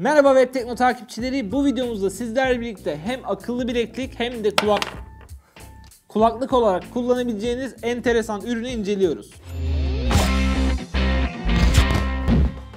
Merhaba Web Tekno takipçileri. Bu videomuzda sizlerle birlikte hem akıllı bileklik hem de kulak kulaklık olarak kullanabileceğiniz enteresan ürünü inceliyoruz.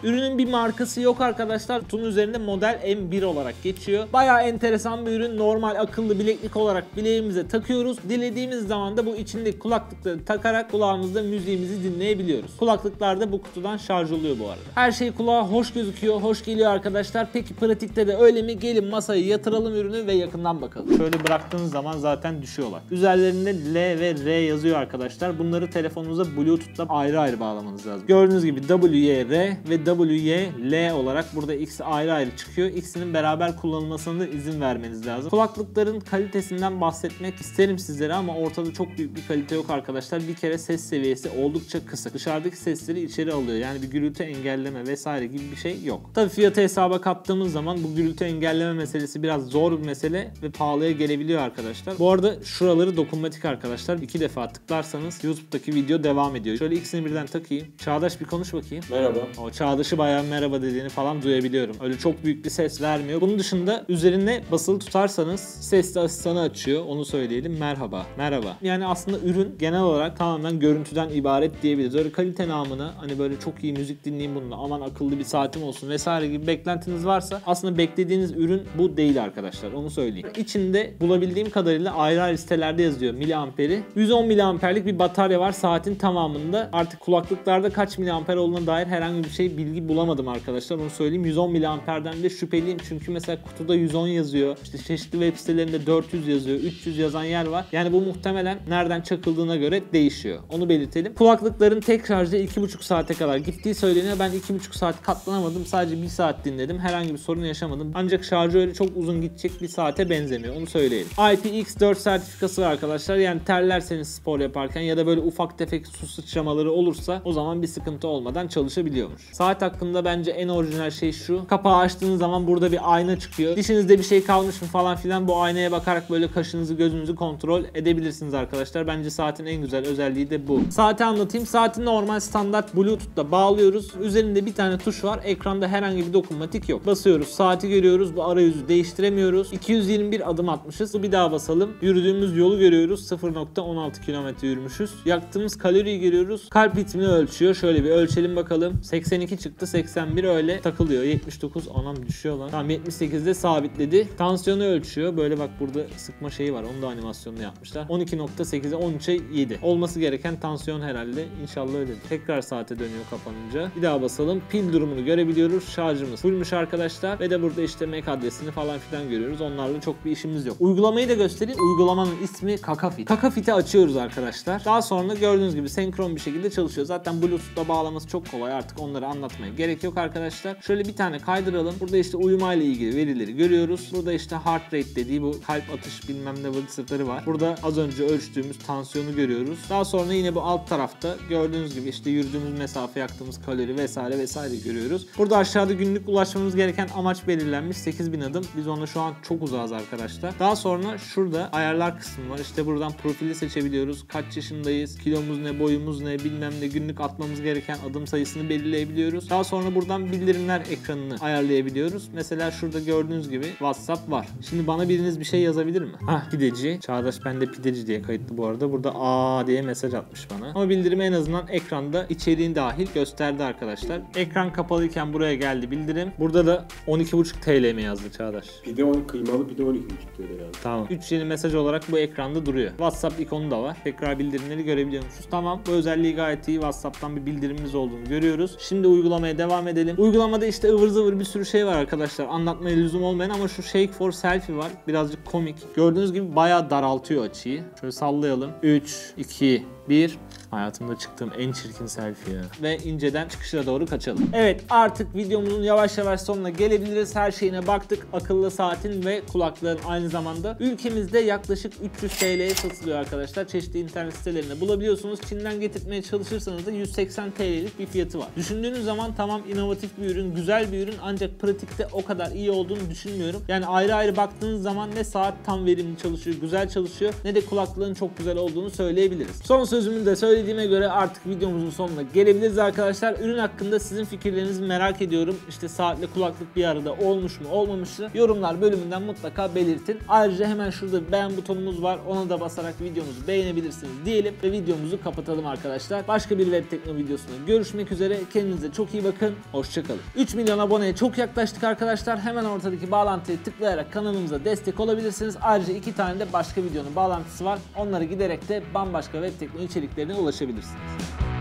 Ürünün bir markası yok arkadaşlar. Kutunun üzerinde model M1 olarak geçiyor. Bayağı enteresan bir ürün. Normal akıllı bileklik olarak bileğimize takıyoruz. Dilediğimiz zaman da bu içindeki kulaklıkları takarak kulağımızda müziğimizi dinleyebiliyoruz. Kulaklıklar da bu kutudan şarj oluyor bu arada. Her şey kulağa hoş gözüküyor, hoş geliyor arkadaşlar. Peki pratikte de öyle mi? Gelin masaya yatıralım ürünü ve yakından bakalım. Şöyle bıraktığınız zaman zaten düşüyorlar. Üzerlerinde L ve R yazıyor arkadaşlar. Bunları telefonunuza Bluetooth'la ayrı ayrı bağlamanız lazım. Gördüğünüz gibi WR ve WY, L olarak burada ikisi ayrı ayrı çıkıyor. İkisinin beraber kullanılmasına da izin vermeniz lazım. Kulaklıkların kalitesinden bahsetmek isterim sizlere ama ortada çok büyük bir kalite yok arkadaşlar. Bir kere ses seviyesi oldukça kısık. Dışarıdaki sesleri içeri alıyor. Yani bir gürültü engelleme vesaire gibi bir şey yok. Tabi fiyatı hesaba kattığımız zaman bu gürültü engelleme meselesi biraz zor bir mesele ve pahalıya gelebiliyor arkadaşlar. Bu arada şuraları dokunmatik arkadaşlar. İki defa tıklarsanız YouTube'daki video devam ediyor. Şöyle ikisini birden takayım. Çağdaş bir konuş bakayım. Merhaba. O Çağdaş'ı bayağı merhaba dediğini falan duyabiliyorum. Öyle çok büyük bir ses vermiyor. Bunun dışında üzerine basılı tutarsanız sesli asistanı açıyor. Onu söyleyelim. Merhaba. Merhaba. Yani aslında ürün genel olarak tamamen görüntüden ibaret diyebiliriz. Öyle kalite namına hani böyle çok iyi müzik dinleyeyim bununla aman akıllı bir saatim olsun vesaire gibi beklentiniz varsa aslında beklediğiniz ürün bu değil arkadaşlar. Onu söyleyeyim. İçinde bulabildiğim kadarıyla ayrı ayrı sitelerde yazıyor miliamperi. 110 miliamperlik bir batarya var saatin tamamında. Artık kulaklıklarda kaç miliamper olduğuna dair herhangi bir şey bilgi bulamadım arkadaşlar. Onu söyleyeyim. 110 miliamperden de şüpheliyim. Çünkü mesela kutuda 110 yazıyor. İşte çeşitli web sitelerinde 400 yazıyor. 300 yazan yer var. Yani bu muhtemelen nereden çakıldığına göre değişiyor. Onu belirtelim. Kulaklıkların tek şarjda 2,5 saate kadar gittiği söyleniyor. Ben 2,5 saat katlanamadım. Sadece 1 saat dinledim. Herhangi bir sorun yaşamadım. Ancak şarjı öyle çok uzun gidecek bir saate benzemiyor. Onu söyleyelim. IPX4 sertifikası var arkadaşlar. Yani terlerseniz spor yaparken ya da böyle ufak tefek su sıçramaları olursa o zaman bir sıkıntı olmadan çalışabiliyormuş. Saat hakkında bence en orijinal şey şu. Kapağı açtığınız zaman burada bir ayna çıkıyor. Dişinizde bir şey kalmış mı falan filan bu aynaya bakarak böyle kaşınızı gözünüzü kontrol edebilirsiniz arkadaşlar. Bence saatin en güzel özelliği de bu. Saati anlatayım. Saati normal standart Bluetooth'ta bağlıyoruz. Üzerinde bir tane tuş var. Ekranda herhangi bir dokunmatik yok. Basıyoruz. Saati görüyoruz. Bu arayüzü değiştiremiyoruz. 221 adım atmışız. Bir daha basalım. Yürüdüğümüz yolu görüyoruz. 0.16 kilometre yürümüşüz. Yaktığımız kaloriyi görüyoruz. Kalp ritmini ölçüyor. Şöyle bir ölçelim bakalım. 82 çıktı. 81 öyle takılıyor. 79 anam düşüyor lan. Tamam 78'de sabitledi. Tansiyonu ölçüyor. Böyle bak burada sıkma şeyi var. Onu da animasyonunu yapmışlar. 12.8'e 13'e 7. Olması gereken tansiyon herhalde. İnşallah öyledir. Tekrar saate dönüyor kapanınca. Bir daha basalım. Pil durumunu görebiliyoruz. Şarjımız fullmüş arkadaşlar. Ve de burada işte MAC adresini falan filan görüyoruz. Onlarla çok bir işimiz yok. Uygulamayı da göstereyim. Uygulamanın ismi Kakafit. Kakafit'i açıyoruz arkadaşlar. Daha sonra gördüğünüz gibi senkron bir şekilde çalışıyor. Zaten Bluetooth'la bağlaması çok kolay. Artık onları anlatmaya gerek yok arkadaşlar. Şöyle bir tane kaydıralım. Burada işte uyumayla ilgili verileri görüyoruz. Burada işte heart rate dediği bu kalp atış bilmem ne vırsıtları var. Burada az önce ölçtüğümüz tansiyonu görüyoruz. Daha sonra yine bu alt tarafta gördüğünüz gibi işte yürüdüğümüz mesafe yaktığımız kalori vesaire vesaire görüyoruz. Burada aşağıda günlük ulaşmamız gereken amaç belirlenmiş 8000 adım. Biz ona şu an çok uzağız arkadaşlar. Daha sonra şurada ayarlar kısmı var. İşte buradan profili seçebiliyoruz. Kaç yaşındayız, kilomuz ne, boyumuz ne, bilmem ne günlük atmamız gereken adım sayısını belirleyebiliyoruz. Daha sonra buradan bildirimler ekranını ayarlayabiliyoruz. Mesela şurada gördüğünüz gibi WhatsApp var. Şimdi bana biriniz bir şey yazabilir mi? Hah pideci. Çağdaş bende pideci diye kayıtlı bu arada. Burada aa diye mesaj atmış bana. Ama bildirimi en azından ekranda içeriğin dahil gösterdi arkadaşlar. Ekran kapalıyken buraya geldi bildirim. Burada da 12.5 TL mi yazdı Çağdaş? Pide 10 kıymalı pide 12 çıktı öyle yani. Tamam. 3 yeni mesaj olarak bu ekranda duruyor. WhatsApp ikonu da var. Tekrar bildirimleri görebiliyormuşuz. Tamam. Bu özelliği gayet iyi. WhatsApp'tan bir bildirimimiz olduğunu görüyoruz. Şimdi uygulamaya devam edelim. Uygulamada işte ıvır zıvır bir sürü şey var arkadaşlar. Anlatmaya lüzum olmayan ama şu Shake for Selfie var. Birazcık komik. Gördüğünüz gibi bayağı daraltıyor açıyı. Şöyle sallayalım. 3, 2, 1. Hayatımda çıktığım en çirkin selfie ya. Ve inceden çıkışa doğru kaçalım. Evet artık videomuzun yavaş yavaş sonuna gelebiliriz. Her şeyine baktık. Akıllı saatin ve kulaklığın aynı zamanda. Ülkemizde yaklaşık 300 TL'ye satılıyor arkadaşlar. Çeşitli internet sitelerinde bulabiliyorsunuz. Çin'den getirtmeye çalışırsanız da 180 TL'lik bir fiyatı var. Düşündüğünüz zaman tamam inovatif bir ürün, güzel bir ürün ancak pratikte o kadar iyi olduğunu düşünmüyorum. Yani ayrı ayrı baktığınız zaman ne saat tam verimli çalışıyor, güzel çalışıyor ne de kulaklığın çok güzel olduğunu söyleyebiliriz. Son sözümü de söyleyeyim söylediğime göre artık videomuzun sonuna gelebiliriz arkadaşlar. Ürün hakkında sizin fikirlerinizi merak ediyorum. İşte saatle kulaklık bir arada olmuş mu olmamış mı? Yorumlar bölümünden mutlaka belirtin. Ayrıca hemen şurada beğen butonumuz var. Ona da basarak videomuzu beğenebilirsiniz diyelim ve videomuzu kapatalım arkadaşlar. Başka bir web tekno videosunda görüşmek üzere. Kendinize çok iyi bakın. Hoşçakalın. 3 milyon aboneye çok yaklaştık arkadaşlar. Hemen ortadaki bağlantıya tıklayarak kanalımıza destek olabilirsiniz. Ayrıca iki tane de başka videonun bağlantısı var. Onları giderek de bambaşka web tekno içeriklerine ulaşabilirsiniz.